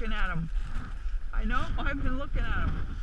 looking at them. I know, I've been looking at them.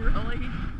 Really?